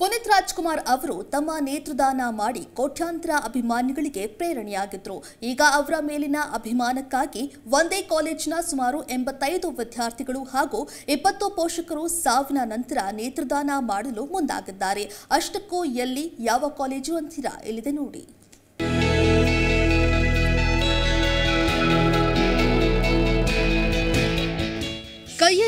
ಪುನೀತ್ ರಾಜ್ಕುಮಾರ್ ಅವರು ತಮ್ಮ ನೇತೃದಾನ ಮಾಡಿ ಕೋಟ್ಯಾಂತರ ಅಭಿಮಾನಿಗಳಿಗೆ ಪ್ರೇರಣೆಯಾಗಿದ್ದರು ಈಗ ಅವರ ಮೇಲಿನ ಅಭಿಮಾನಕ್ಕಾಗಿ ಒಂದೇ ಕಾಲೇಜಿನ ಸುಮಾರು ಎಂಬತ್ತೈದು ವಿದ್ಯಾರ್ಥಿಗಳು ಹಾಗೂ ಇಪ್ಪತ್ತು ಪೋಷಕರು ಸಾವಿನ ನಂತರ ನೇತೃದಾನ ಮಾಡಲು ಮುಂದಾಗಿದ್ದಾರೆ. ಅಷ್ಟಕ್ಕೂ ಎಲ್ಲಿ, ಯಾವ ಕಾಲೇಜು ಅಂತೀರಾ? ಇಲ್ಲಿದೆ ನೋಡಿ.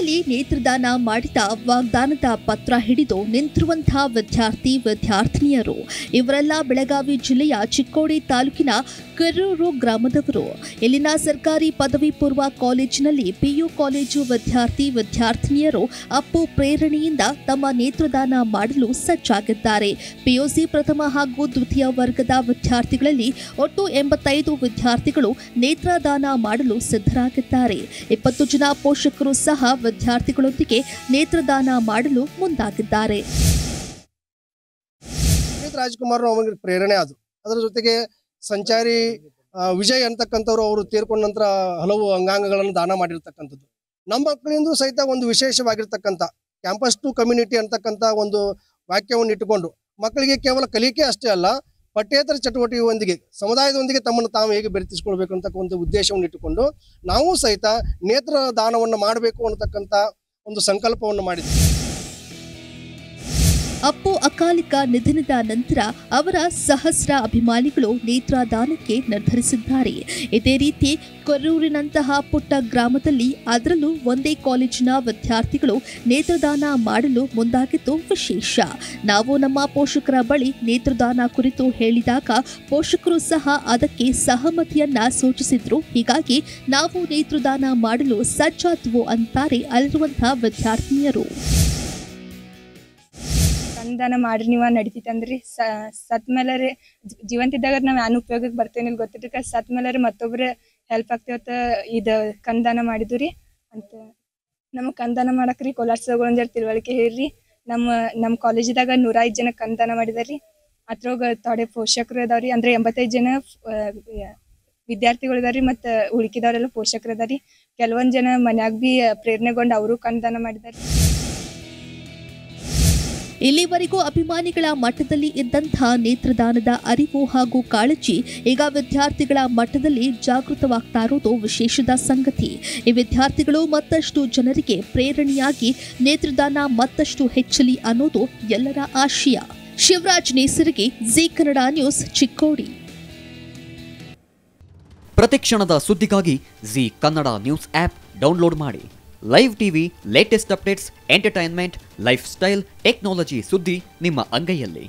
ಕೈಯಲ್ಲಿ ನೇತ್ರದಾನ ಮಾಡಿದ ವಾಗ್ದಾನದ ಪತ್ರ ಹಿಡಿದು ನಿಂತಿರುವಂತಹ ವಿದ್ಯಾರ್ಥಿ, ವಿದ್ಯಾರ್ಥಿನಿಯರು. ಇವರೆಲ್ಲ ಬೆಳಗಾವಿ ಜಿಲ್ಲೆಯ ಚಿಕ್ಕೋಡಿ ತಾಲೂಕಿನ ಕರೂರು ಗ್ರಾಮದವರು. ಇಲ್ಲಿನ ಸರ್ಕಾರಿ ಪದವಿ ಪೂರ್ವ ಕಾಲೇಜಿನಲ್ಲಿ ಪಿಯು ಕಾಲೇಜು ವಿದ್ಯಾರ್ಥಿ, ವಿದ್ಯಾರ್ಥಿನಿಯರು ಅಪ್ಪು ಪ್ರೇರಣೆಯಿಂದ ತಮ್ಮ ನೇತ್ರದಾನ ಮಾಡಲು ಸಜ್ಜಾಗಿದ್ದಾರೆ. ಪಿಯುಸಿ ಪ್ರಥಮ ಹಾಗೂ ದ್ವಿತೀಯ ವರ್ಗದ ವಿದ್ಯಾರ್ಥಿಗಳಲ್ಲಿ ಒಟ್ಟು ಎಂಬತ್ತೈದು ವಿದ್ಯಾರ್ಥಿಗಳು ನೇತ್ರದಾನ ಮಾಡಲು ಸಿದ್ಧರಾಗಿದ್ದಾರೆ. ಇಪ್ಪತ್ತು ಜನ ಪೋಷಕರು ಸಹ ವಿದ್ಯಾರ್ಥಿಗಳೊಂದಿಗೆ ನೇತ್ರದಾನ ಮಾಡಲು ಮುಂದಾಗಿದ್ದಾರೆ. ರಾಜ್ಕುಮಾರ್ ಅವರಿಗೆ ಪ್ರೇರಣೆ ಆದ್ರು ಅದರ ಜೊತೆಗೆ ಸಂಚಾರಿ ವಿಜಯ್ ಅಂತಕ್ಕಂಥವ್ರು ಅವರು ತೀರ್ಕೊಂಡ ನಂತರ ಹಲವು ಅಂಗಾಂಗಗಳನ್ನು ದಾನ ಮಾಡಿರ್ತಕ್ಕಂಥದ್ದು. ನಮ್ಮ ಮಕ್ಕಳಿಂದ ಸಹಿತ ಒಂದು ವಿಶೇಷವಾಗಿರ್ತಕ್ಕಂಥ, ಕ್ಯಾಂಪಸ್ ಟು ಕಮ್ಯುನಿಟಿ ಅಂತಕ್ಕಂಥ ಒಂದು ವಾಕ್ಯವನ್ನು ಇಟ್ಟುಕೊಂಡು ಮಕ್ಕಳಿಗೆ ಕೇವಲ ಕಲಿಕೆ ಅಷ್ಟೇ ಅಲ್ಲ ಪಠ್ಯೇತರ ಚಟುವಟಿಕೆಯೊಂದಿಗೆ, ಸಮುದಾಯದೊಂದಿಗೆ ತಮ್ಮನ್ನು ತಾವು ಹೇಗೆ ಬೆರೆತಿಸ್ಕೊಳ್ಬೇಕು ಅಂತಕ್ಕಂಥ ಉದ್ದೇಶವನ್ನು ಇಟ್ಟುಕೊಂಡು, ನಾವು ಸಹಿತ ನೇತ್ರ ದಾನವನ್ನು ಮಾಡಬೇಕು ಅನ್ನತಕ್ಕಂಥ ಒಂದು ಸಂಕಲ್ಪವನ್ನು ಮಾಡಿದ್ವಿ. ಅಪ್ಪು ಅಕಾಲಿಕ ನಿಧನದ ನಂತರ ಅವರ ಸಹಸ್ರ ಅಭಿಮಾನಿಗಳು ನೇತ್ರದಾನಕ್ಕೆ ನಿರ್ಧರಿಸಿದ್ದಾರೆ. ಇದೇ ರೀತಿ ಕೊರೂರಿನಂತಹ ಪುಟ್ಟ ಗ್ರಾಮದಲ್ಲಿ ಅದರಲ್ಲೂ ಒಂದೇ ಕಾಲೇಜಿನ ವಿದ್ಯಾರ್ಥಿಗಳು ನೇತ್ರದಾನ ಮಾಡಲು ಮುಂದಾಗಿದ್ದು ವಿಶೇಷ. ನಾವು ನಮ್ಮ ಪೋಷಕರ ಬಳಿ ನೇತ್ರದಾನ ಕುರಿತು ಹೇಳಿದಾಗ ಪೋಷಕರು ಸಹ ಅದಕ್ಕೆ ಸಹಮತಿಯನ್ನ ಸೂಚಿಸಿದ್ರು. ಹೀಗಾಗಿ ನಾವು ನೇತ್ರದಾನ ಮಾಡಲು ಸಜ್ಜಾದ್ವು ಅಂತಾರೆ ಅಲ್ಲಿರುವಂತಹ ವಿದ್ಯಾರ್ಥಿನಿಯರು. ಕಣ್ದಾನ ಮಾಡ್ರಿ, ನೀವ ನಡಿತೈತಂದ್ರಿ ಸತ್ ಮೇಲೆ ರೀ ಜೀವಂತ ಇದ್ದಾಗ ನಾವ್ ಯಾನ್ ಉಪಯೋಗಕ್ಕೆ ಬರ್ತೇನೆ ಗೊತ್ತಿದ್ದಕ್ಕ ಸತ್ ಮೇಲೆ ರೀ ಮತ್ತೊಬ್ರ ಹೆಲ್ಪ್ ಆಗ್ತೇವತ್ತ ಇದ ಕಂದಾನ ಮಾಡಿದ್ವಿ ರೀ ಅಂತ ನಮ್ಗೆ ಕಂದಾನ ಮಾಡಕ್ ರೀ ಕೋಲಾರ ಒಂದ್ ತಿಳುವಳಿಕೆ ಹೇಳ್ರಿ. ನಮ್ಮ ನಮ್ಮ ಕಾಲೇಜಿದಾಗ ನೂರ ಐದ್ ಜನ ಕಂದಾನ ಮಾಡಿದಾರ್ರಿ ಅದ್ರೊಳಗ ತೊಡೆ ಪೋಷಕರು ಅದಾವ್ರಿ. ಅಂದ್ರೆ ಎಂಬತ್ತೈದು ಜನ ವಿದ್ಯಾರ್ಥಿಗಳು ಅದಾರಿ ಮತ್ತ ಉಳ್ಕಿದವ್ರೆಲ್ಲ ಪೋಷಕರು ಅದಾರಿ. ಕೆಲವೊಂದ್ ಜನ ಮನ್ಯಾಗ ಬಿ ಪ್ರೇರಣೆಗೊಂಡು ಅವರು ಕಂದಾನ ಮಾಡಿದಾರಿ. ಇಲ್ಲಿವರೆಗೂ ಅಭಿಮಾನಿಗಳ ಮಟ್ಟದಲ್ಲಿ ಇದ್ದಂತಹ ನೇತ್ರದಾನದ ಅರಿವು ಹಾಗೂ ಕಾಳಜಿ ಈಗ ವಿದ್ಯಾರ್ಥಿಗಳ ಮಟ್ಟದಲ್ಲಿ ಜಾಗೃತವಾಗ್ತಾ ಇರುವುದು ವಿಶೇಷದ ಸಂಗತಿ. ಈ ವಿದ್ಯಾರ್ಥಿಗಳು ಮತ್ತಷ್ಟು ಜನರಿಗೆ ಪ್ರೇರಣೆಯಾಗಿ ನೇತ್ರದಾನ ಮತ್ತಷ್ಟು ಹೆಚ್ಚಲಿ ಅನ್ನೋದು ಎಲ್ಲರ ಆಶಯ. ಶಿವರಾಜ್ ನೇಸರಿಗೆ ಜಿ ಕನ್ನಡ ನ್ಯೂಸ್ ಚಿಕ್ಕೋಡಿ. ಪ್ರತಿಕ್ಷಣದ ಸುದ್ದಿಗಾಗಿ Zee Kannada news app download ಮಾಡಿ. Live TV latest updates entertainment lifestyle technology ಸುದ್ದಿ ನಿಮ್ಮ ಅಂಗೈಯಲ್ಲಿ.